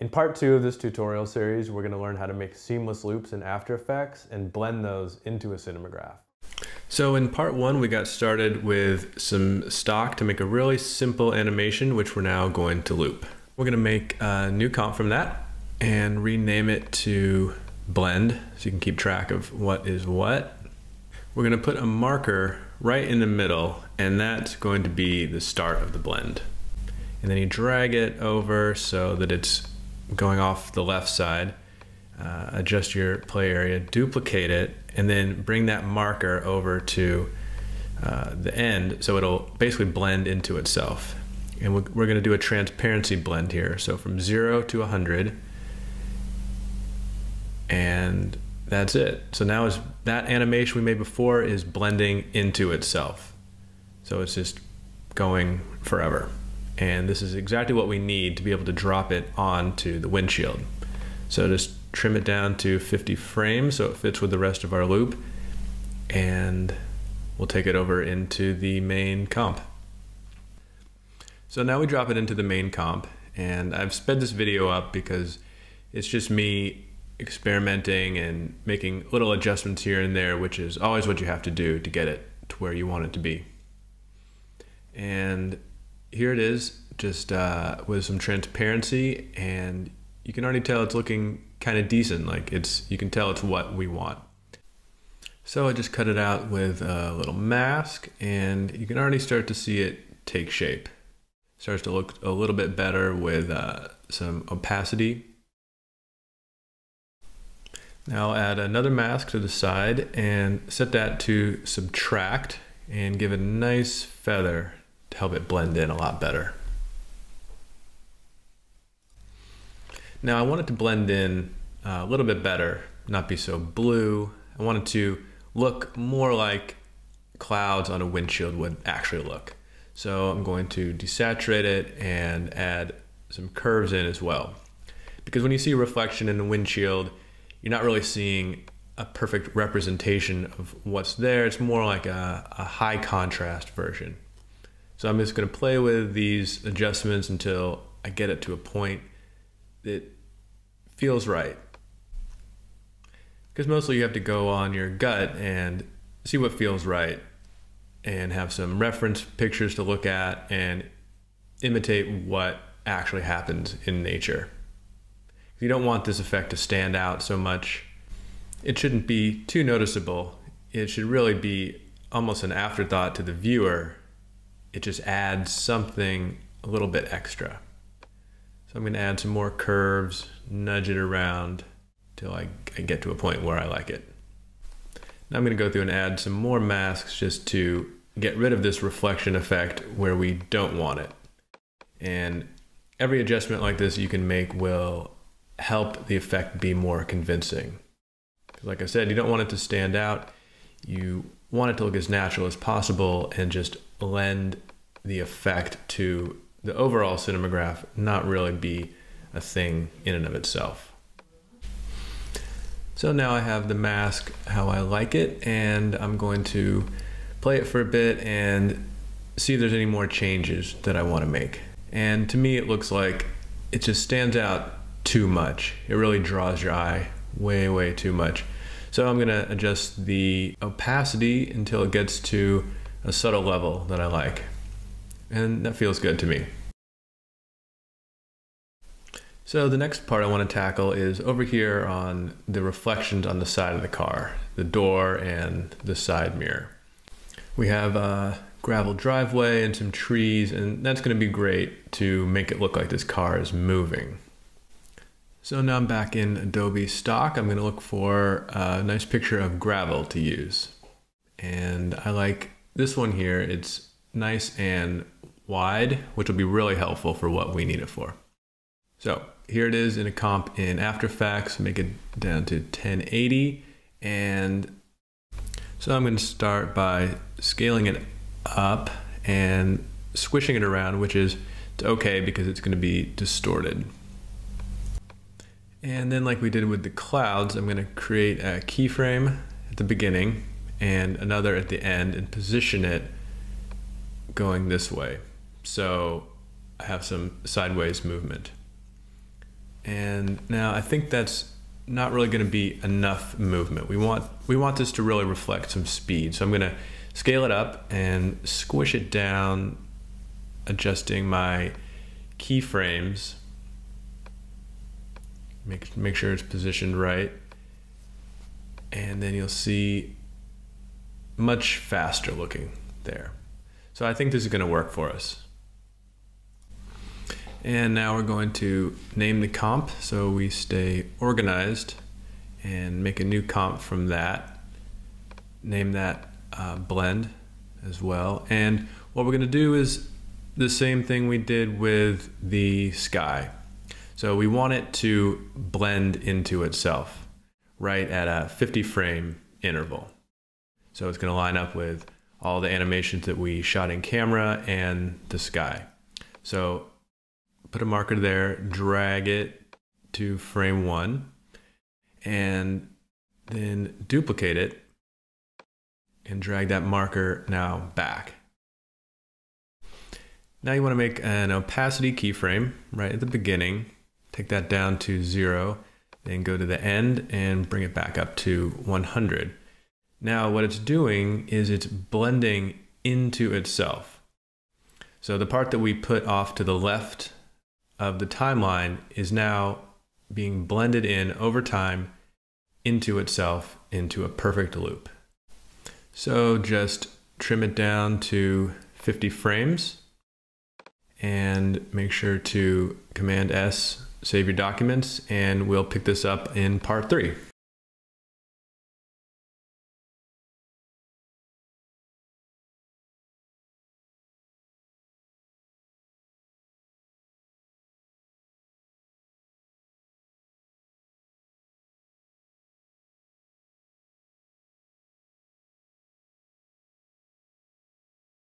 In part two of this tutorial series, we're gonna learn how to make seamless loops in After Effects and blend those into a cinemagraph. So in part one, we got started with some stock to make a really simple animation, which we're now going to loop. We're gonna make a new comp from that and rename it to blend so you can keep track of what is what. We're gonna put a marker right in the middle and that's going to be the start of the blend. And then you drag it over so that it's going off the left side, uh, adjust your play area, duplicate it, and then bring that marker over to uh, the end so it'll basically blend into itself. And we're, we're going to do a transparency blend here. So from 0 to 100, and that's it. So now is that animation we made before is blending into itself. So it's just going forever. And this is exactly what we need to be able to drop it onto the windshield. So just trim it down to 50 frames so it fits with the rest of our loop. And we'll take it over into the main comp. So now we drop it into the main comp and I've sped this video up because it's just me experimenting and making little adjustments here and there, which is always what you have to do to get it to where you want it to be. And here it is, just uh, with some transparency, and you can already tell it's looking kind of decent. Like it's, you can tell it's what we want. So I just cut it out with a little mask, and you can already start to see it take shape. Starts to look a little bit better with uh, some opacity. Now I'll add another mask to the side and set that to subtract and give it a nice feather to help it blend in a lot better. Now I want it to blend in uh, a little bit better, not be so blue. I want it to look more like clouds on a windshield would actually look. So I'm going to desaturate it and add some curves in as well. Because when you see a reflection in the windshield, you're not really seeing a perfect representation of what's there. It's more like a, a high contrast version. So I'm just going to play with these adjustments until I get it to a point that feels right. Because mostly you have to go on your gut and see what feels right and have some reference pictures to look at and imitate what actually happens in nature. You don't want this effect to stand out so much, it shouldn't be too noticeable. It should really be almost an afterthought to the viewer it just adds something a little bit extra. So I'm going to add some more curves, nudge it around till I, I get to a point where I like it. Now I'm going to go through and add some more masks just to get rid of this reflection effect where we don't want it. And every adjustment like this you can make will help the effect be more convincing. Like I said, you don't want it to stand out. You want it to look as natural as possible and just lend the effect to the overall cinemagraph, not really be a thing in and of itself. So now I have the mask how I like it, and I'm going to play it for a bit and see if there's any more changes that I want to make. And to me, it looks like it just stands out too much. It really draws your eye way, way too much. So I'm gonna adjust the opacity until it gets to a subtle level that I like. And that feels good to me. So the next part I want to tackle is over here on the reflections on the side of the car, the door and the side mirror. We have a gravel driveway and some trees, and that's going to be great to make it look like this car is moving. So now I'm back in Adobe stock. I'm going to look for a nice picture of gravel to use. And I like this one here. It's nice and wide, which will be really helpful for what we need it for. So here it is in a comp in After Effects, make it down to 1080. And so I'm going to start by scaling it up and squishing it around, which is okay because it's going to be distorted. And then like we did with the clouds, I'm gonna create a keyframe at the beginning and another at the end and position it going this way. So I have some sideways movement. And now I think that's not really going to be enough movement. We want we want this to really reflect some speed. So I'm going to scale it up and squish it down, adjusting my keyframes. Make make sure it's positioned right. And then you'll see much faster looking there. So I think this is going to work for us. And now we're going to name the comp so we stay organized and make a new comp from that. Name that uh, blend as well. And what we're going to do is the same thing we did with the sky. So we want it to blend into itself right at a 50 frame interval. So it's going to line up with all the animations that we shot in camera and the sky. So put a marker there, drag it to frame one, and then duplicate it and drag that marker now back. Now you want to make an opacity keyframe right at the beginning, take that down to zero, then go to the end and bring it back up to 100. Now what it's doing is it's blending into itself. So the part that we put off to the left of the timeline is now being blended in over time into itself into a perfect loop. So just trim it down to 50 frames and make sure to Command S, save your documents, and we'll pick this up in part three.